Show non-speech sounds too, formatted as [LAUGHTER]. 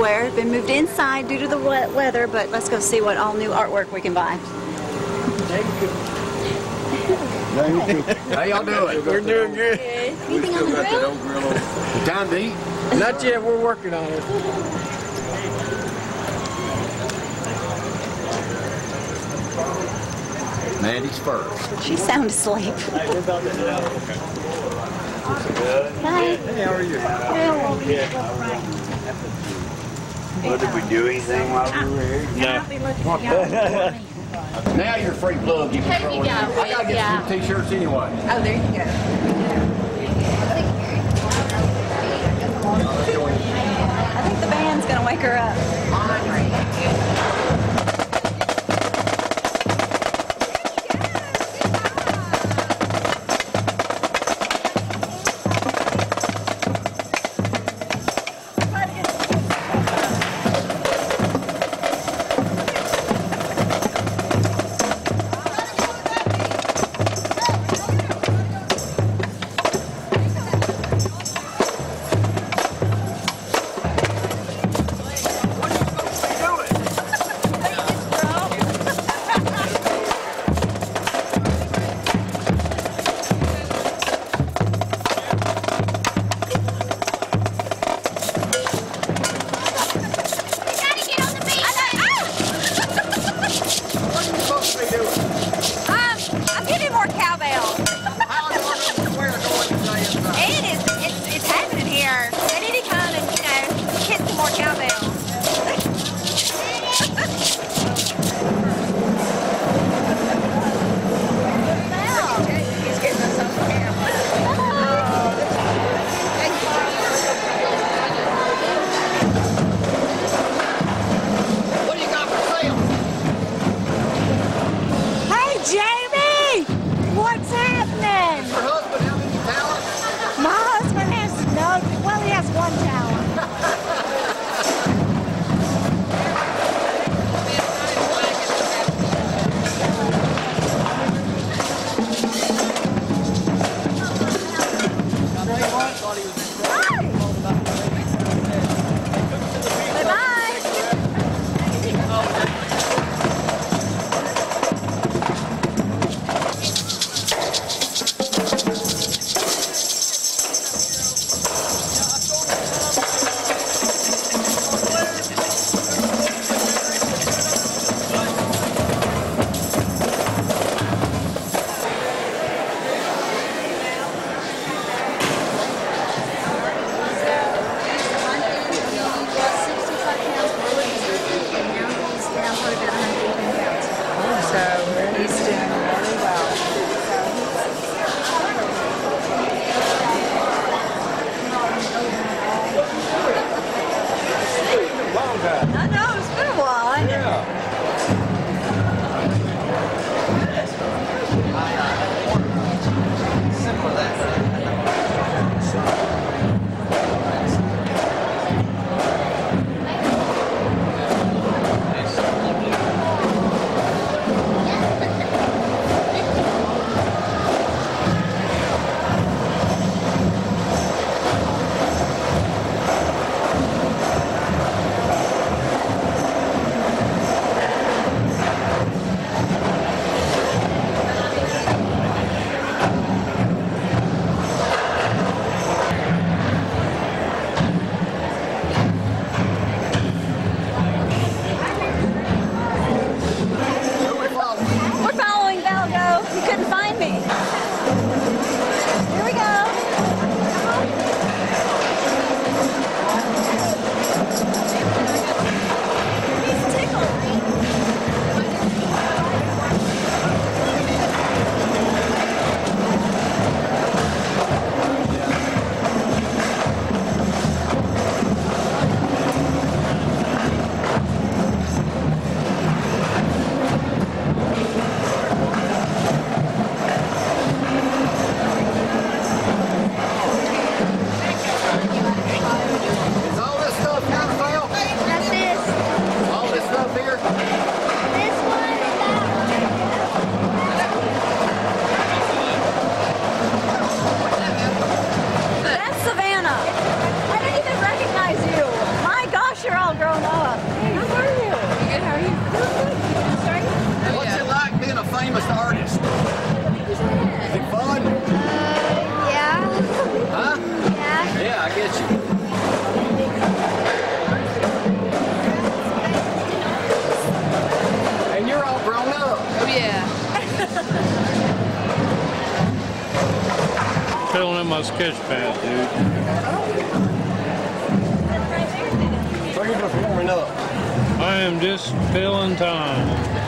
Square. Been moved inside due to the wet weather, but let's go see what all new artwork we can buy. Thank you. How y'all doing? We're doing good. Anything on the grill? Time to eat? Not yet, we're working on it. Mandy's first. She sound asleep. Hi. Hey, how are you? Well, did we do anything while we were here? No. [LAUGHS] Now you're free plug. You can There throw you go. I gotta get Yeah. some t-shirts anyway. Oh, there you go. I think the band's gonna wake her up. So Filling in sketch pad, dude. So you're up. I am just filling time.